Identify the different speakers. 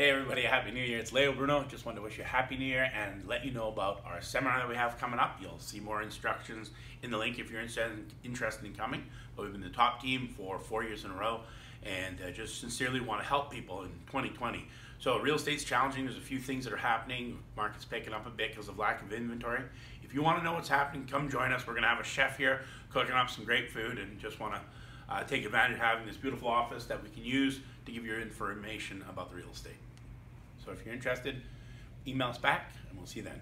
Speaker 1: Hey everybody, Happy New Year. It's Leo Bruneau. Just wanted to wish you a Happy New Year and let you know about our seminar that we have coming up. You'll see more instructions in the link if you're interested in coming. But we've been the top team for four years in a row and uh, just sincerely want to help people in 2020. So real estate's challenging. There's a few things that are happening. Market's picking up a bit because of lack of inventory. If you want to know what's happening, come join us. We're going to have a chef here cooking up some great food and just want to uh, take advantage of having this beautiful office that we can use to give you information about the real estate. So if you're interested, email us back and we'll see you then.